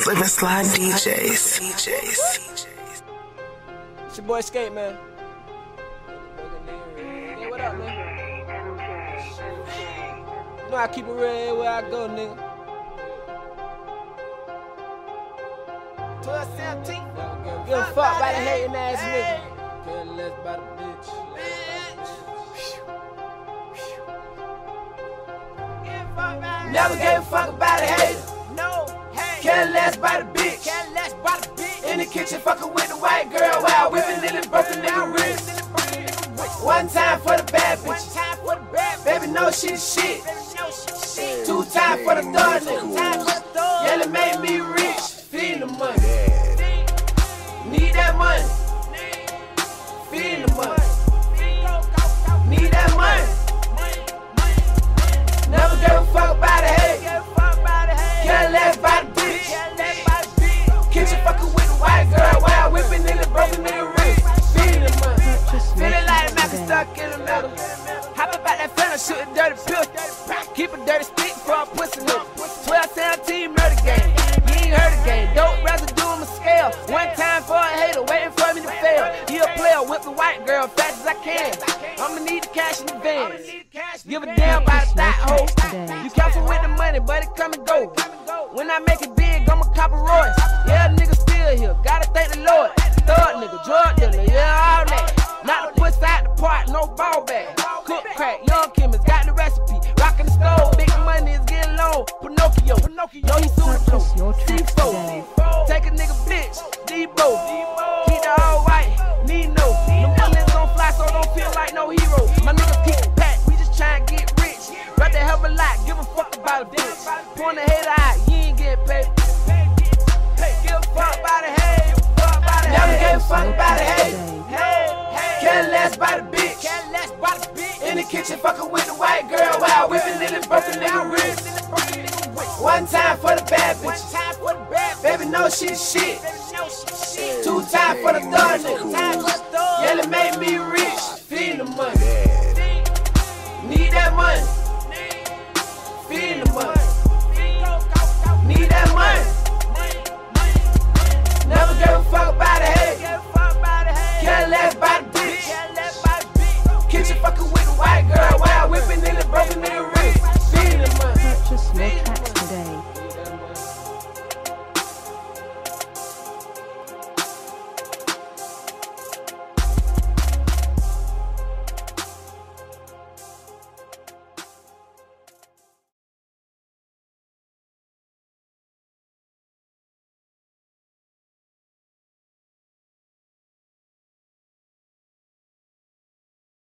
Slip and Slide DJs. DJs. It's your boy Skate, man. Hey, what up, man? You know I keep it real everywhere I go, nigga. 12, 17. Give a fuck by the hating ass nigga. Care less about a bitch. Never gave a fuck about a hater. No. Care less about a bitch. Care less about a bitch. In the kitchen, fucking with the white girl while whipping in the nigga wrist. One time for the bad One bitches. time for the bad Baby, know she the shit. No shit. Two times for the thug Time nigga. for the thug. Yellow made me rich. Feed the money. Need that money. Feed the money. Shoot a dirty pill. Keep a dirty stick for a pussy nigga. 12 17 murder game. You ain't heard the game. Dope residue on my scale. One time for a hater, waiting for me to fail. He a player, whip the white girl fast as I can. I'ma need the cash in advance. Give a damn about a thought hoe. You careful with the money, but it come and go. When I make it big, I'ma cop a Royce. Yeah, nigga still here. Gotta thank the Lord. Thug nigga, drug dealer, yeah, all that. Not the puss out the park, no ball bag. Cook crack, Pinocchio, Pinocchio, he sued the flow. C4, take a nigga bitch, Debo. Keep the all white, Nino. The bullets don't fly, so don't feel like no hero. My niggas keep packed, we just tryna get rich. Rather have a lot, give a fuck about a bitch. Point a hater out, you ain't getting paid. Give a fuck about a hate. Never gave a fuck about a hate. Care less about a bitch. In the kitchen, fucking with the white girl while whipping in and nigga wrist. One time for the bad bitches. Baby, know she the shit. Two times for the thug nigga. Yellow made me rich. Feed the money. Need that money. Feed the money. Need that money. Never gave a fuck about a hate. Care less about a bitch. Kitchen fucking with the white girl while whipping in and broken nigga wrist. Feed the money. Purchase your tracks